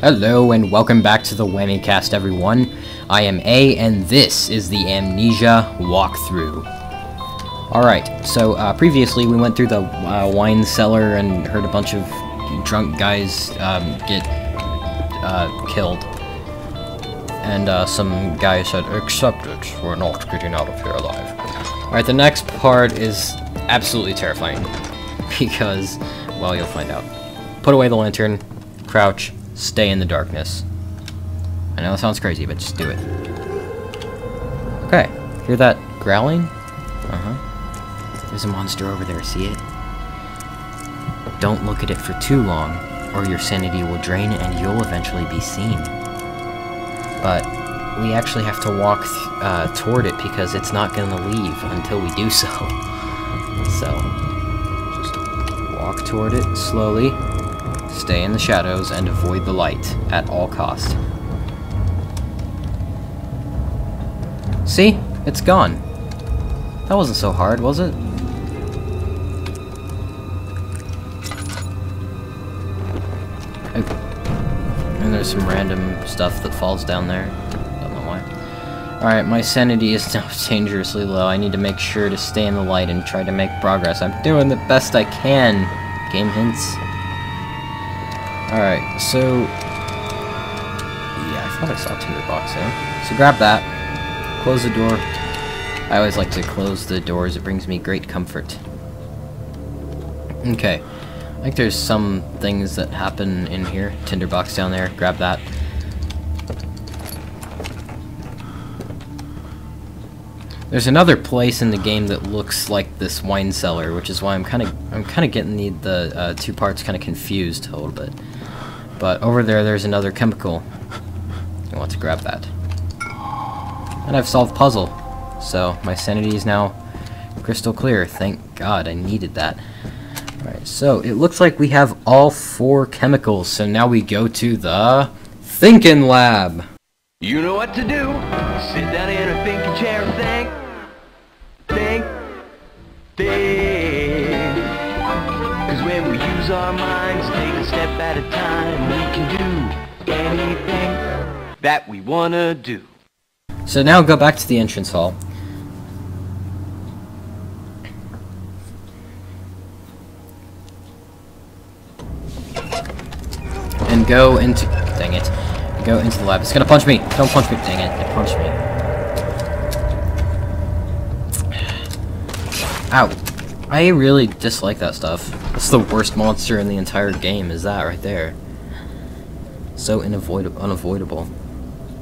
Hello and welcome back to the WammyCast, everyone. I am A, and this is the Amnesia walkthrough. Alright, so uh, previously we went through the uh, wine cellar and heard a bunch of drunk guys um, get uh, killed. And uh, some guy said, Accept it, we're not getting out of here alive. Alright, the next part is absolutely terrifying. Because, well, you'll find out. Put away the lantern, crouch, stay in the darkness. I know it sounds crazy, but just do it. Okay, hear that growling? Uh-huh. There's a monster over there, see it? Don't look at it for too long, or your sanity will drain and you'll eventually be seen. But we actually have to walk uh, toward it because it's not going to leave until we do so. So, just walk toward it slowly, stay in the shadows, and avoid the light at all cost. See? It's gone. That wasn't so hard, was it? And there's some random stuff that falls down there. Don't know why. Alright, my sanity is now dangerously low. I need to make sure to stay in the light and try to make progress. I'm doing the best I can. Game hints. Alright, so... Yeah, I thought I saw a tinderbox there. So grab that. Close the door. I always like to close the doors. It brings me great comfort. Okay. I think there's some things that happen in here. Tinderbox down there. Grab that. There's another place in the game that looks like this wine cellar, which is why I'm kind of I'm kind of getting the the uh, two parts kind of confused a little bit. But over there, there's another chemical. I want to grab that. And I've solved puzzle, so my sanity is now crystal clear. Thank God, I needed that. Alright, so it looks like we have all four chemicals, so now we go to the Thinking Lab. You know what to do. Sit down in a thinking chair and think. Think. Think. Our minds, take a step at a time, we can do anything that we wanna do. So now go back to the entrance hall. And go into... Dang it. Go into the lab. It's gonna punch me! Don't punch me! Dang it, it punched me. Ow. I really dislike that stuff. That's the worst monster in the entire game, is that right there. So unavoidable. Unavoidable.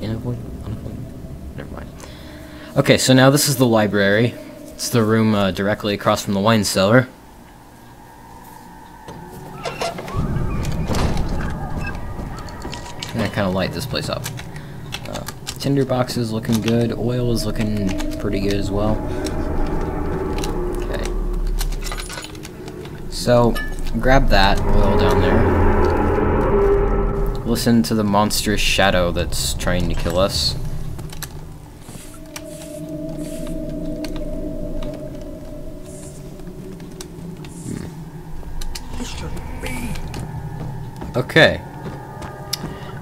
Unavoidable? Unavoidable? Never mind. Okay, so now this is the library. It's the room uh, directly across from the wine cellar. And I kind of light this place up. Uh, tinder box is looking good. Oil is looking pretty good as well. So, grab that oil down there. Listen to the monstrous shadow that's trying to kill us. Hmm. Okay.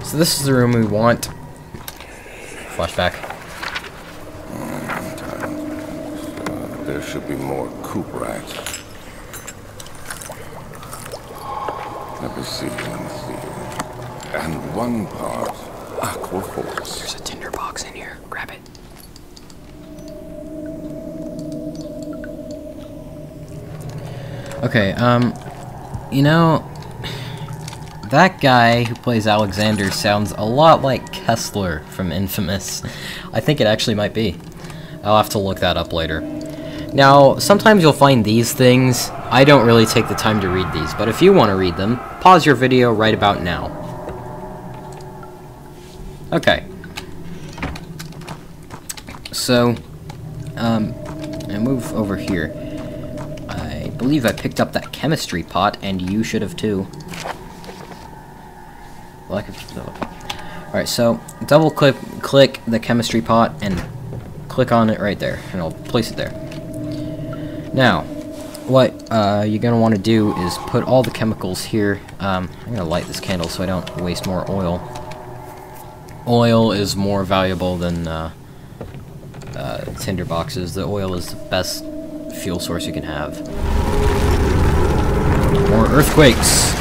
So this is the room we want. Flashback. There should be more cuprite. Let me see, let me see. And one part aqua fortis. There's a tinder box in here. Grab it. Okay, um, you know, that guy who plays Alexander sounds a lot like Kessler from Infamous. I think it actually might be. I'll have to look that up later. Now, sometimes you'll find these things. I don't really take the time to read these, but if you want to read them, pause your video right about now. Okay. So, um, I move over here. I believe I picked up that chemistry pot, and you should have too. Like Alright, so double click click the chemistry pot and click on it right there, and I'll place it there. Now, what uh, you're going to want to do is put all the chemicals here. Um, I'm going to light this candle so I don't waste more oil. Oil is more valuable than uh, uh, tinder boxes. The oil is the best fuel source you can have. More earthquakes!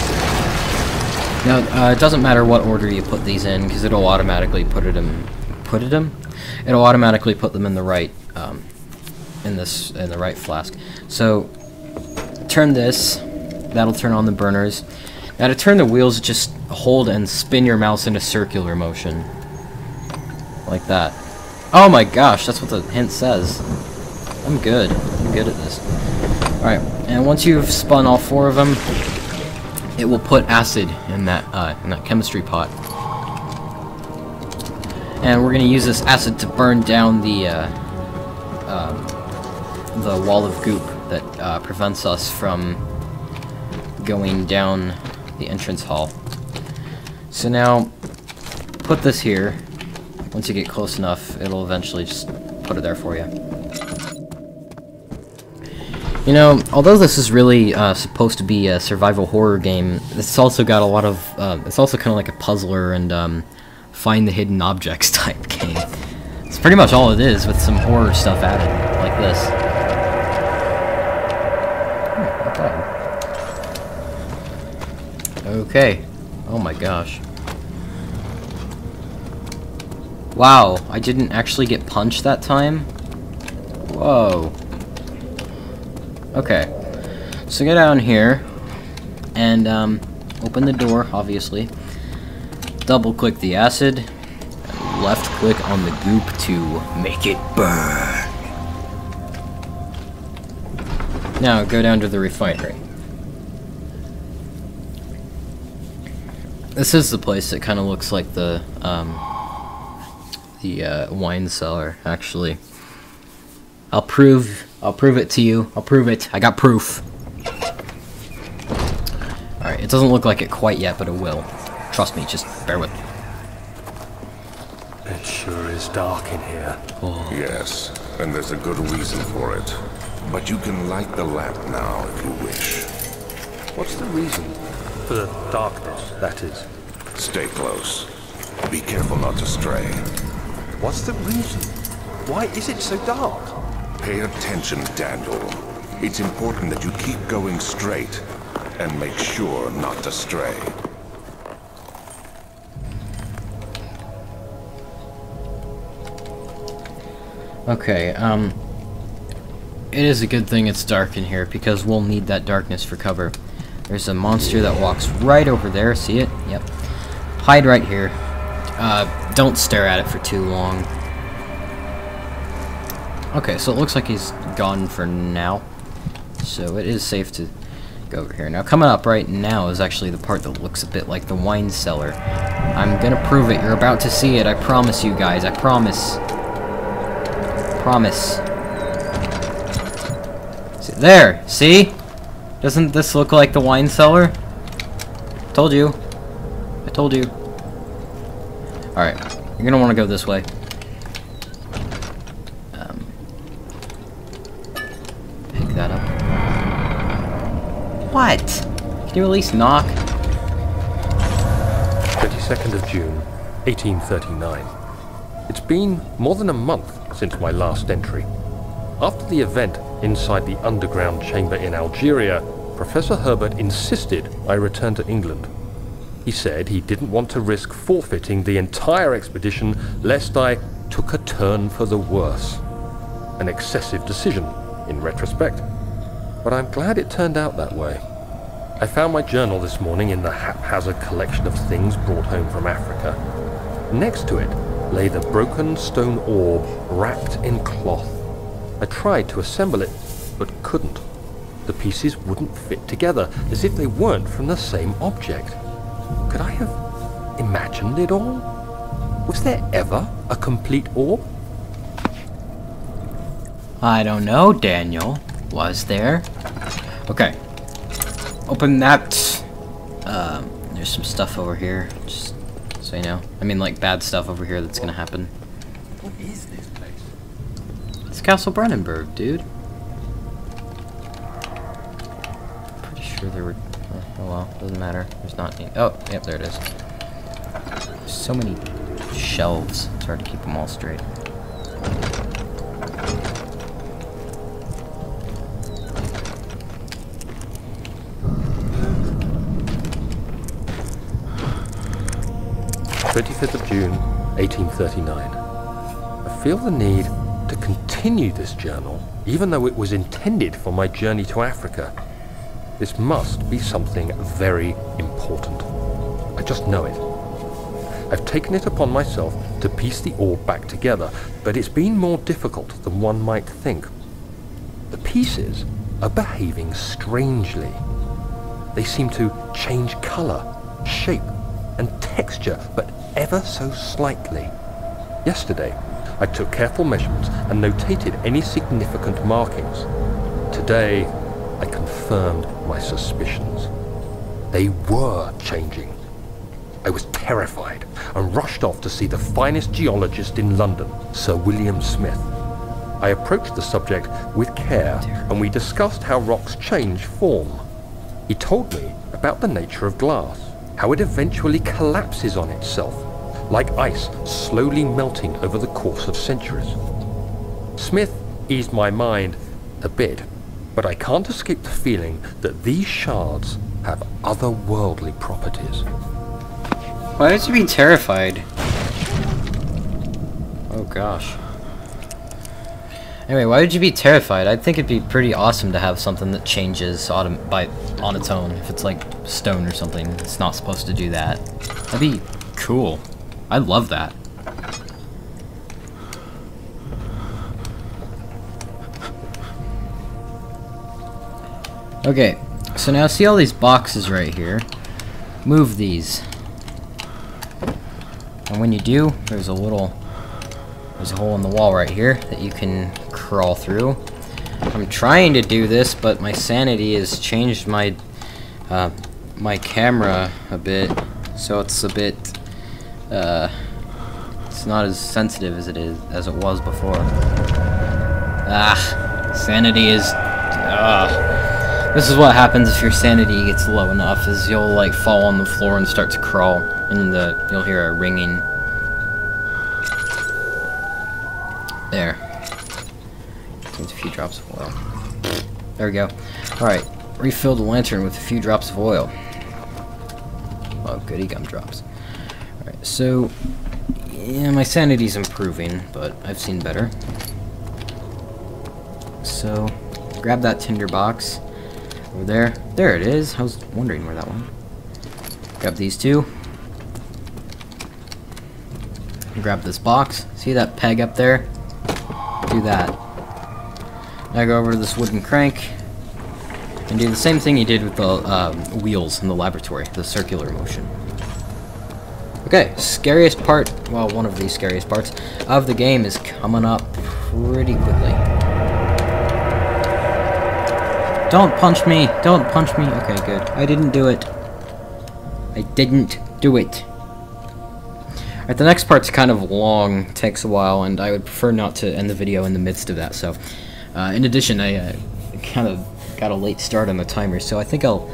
Now, uh, it doesn't matter what order you put these in, because it'll automatically put it in... Put it in? It'll automatically put them in the right, um, in this, in the right flask. So, turn this, that'll turn on the burners. Now to turn the wheels, just hold and spin your mouse in a circular motion. Like that. Oh my gosh, that's what the hint says. I'm good. I'm good at this. Alright, and once you've spun all four of them, it will put acid in that, uh, in that chemistry pot. And we're gonna use this acid to burn down the, uh, um, the wall of goop that uh, prevents us from going down the entrance hall. So now, put this here. Once you get close enough, it'll eventually just put it there for you. You know, although this is really uh, supposed to be a survival horror game, it's also got a lot of, uh, it's also kind of like a puzzler and um, find the hidden objects type game. It's pretty much all it is, with some horror stuff added, like this. Okay. Oh my gosh. Wow, I didn't actually get punched that time? Whoa. Okay. So get down here, and um, open the door, obviously. Double click the acid, left click on the goop to make it burn. Now go down to the refinery. This is the place that kind of looks like the um, the uh, wine cellar, actually. I'll prove. I'll prove it to you. I'll prove it. I got proof. All right. It doesn't look like it quite yet, but it will. Trust me. Just bear with me. It sure is dark in here. Oh. Yes, and there's a good reason for it. But you can light the lamp now if you wish. What's the reason? For the darkness, that is. Stay close. Be careful not to stray. What's the reason? Why is it so dark? Pay attention, Daniel. It's important that you keep going straight and make sure not to stray. Okay. Um. It is a good thing it's dark in here because we'll need that darkness for cover. There's a monster that walks right over there. See it? Yep. Hide right here. Uh, don't stare at it for too long. Okay, so it looks like he's gone for now. So it is safe to go over here. Now, coming up right now is actually the part that looks a bit like the wine cellar. I'm gonna prove it. You're about to see it. I promise you guys. I promise. Promise. There! See? Doesn't this look like the wine cellar? Told you. I told you. Alright. You're gonna want to go this way. Um, pick that up. What? Can you at least knock? 22nd of June, 1839. It's been more than a month since my last entry. After the event inside the underground chamber in Algeria, Professor Herbert insisted I return to England. He said he didn't want to risk forfeiting the entire expedition lest I took a turn for the worse. An excessive decision, in retrospect. But I'm glad it turned out that way. I found my journal this morning in the haphazard collection of things brought home from Africa. Next to it lay the broken stone orb wrapped in cloth. I tried to assemble it, but couldn't. The pieces wouldn't fit together, as if they weren't from the same object. Could I have imagined it all? Was there ever a complete orb? I don't know, Daniel. Was there? Okay. Open that. Um, there's some stuff over here. Just so you know. I mean, like, bad stuff over here that's gonna happen. What is this place? Castle Brennenburg, dude. Pretty sure there were... Oh, oh well, doesn't matter. There's not any... Oh, yep, there it is. So many shelves. It's hard to keep them all straight. Twenty-fifth of June, 1839. I feel the need to continue this journal, even though it was intended for my journey to Africa. This must be something very important. I just know it. I've taken it upon myself to piece the orb back together, but it's been more difficult than one might think. The pieces are behaving strangely. They seem to change colour, shape, and texture, but ever so slightly. Yesterday, I took careful measurements and notated any significant markings. Today, I confirmed my suspicions. They were changing. I was terrified and rushed off to see the finest geologist in London, Sir William Smith. I approached the subject with care and we discussed how rocks change form. He told me about the nature of glass, how it eventually collapses on itself, like ice slowly melting over the course of centuries. Smith eased my mind a bit, but I can't escape the feeling that these shards have otherworldly properties. Why would you be terrified? Oh gosh. Anyway, why would you be terrified? I think it'd be pretty awesome to have something that changes autom by on its own. If it's like stone or something, it's not supposed to do that. That'd be cool. I love that. Okay, so now see all these boxes right here. Move these. And when you do, there's a little there's a hole in the wall right here that you can crawl through. I'm trying to do this, but my sanity has changed my uh, my camera a bit, so it's a bit uh, it's not as sensitive as it is as it was before. Ah, sanity is. Uh, this is what happens if your sanity gets low enough, is you'll like fall on the floor and start to crawl, and the you'll hear a ringing. There. Needs a few drops of oil. There we go. Alright, refill the lantern with a few drops of oil. Oh, goody gumdrops. Alright, so... Yeah, my sanity's improving, but I've seen better. So, grab that tinder box. Over there. There it is. I was wondering where that one. Grab these two. Grab this box. See that peg up there? Do that. Now go over to this wooden crank and do the same thing you did with the uh, wheels in the laboratory, the circular motion. Okay, scariest part, well, one of the scariest parts of the game is coming up pretty quickly. Don't punch me! Don't punch me! Okay, good. I didn't do it. I didn't do it. Alright, the next part's kind of long, takes a while, and I would prefer not to end the video in the midst of that, so... Uh, in addition, I uh, kind of got a late start on the timer, so I think I'll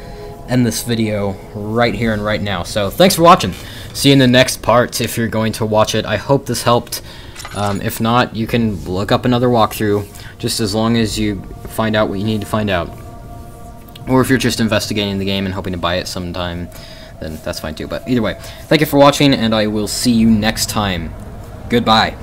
end this video right here and right now. So, thanks for watching. See you in the next part if you're going to watch it. I hope this helped. Um, if not, you can look up another walkthrough, just as long as you find out what you need to find out. Or if you're just investigating the game and hoping to buy it sometime, then that's fine too. But either way, thank you for watching, and I will see you next time. Goodbye.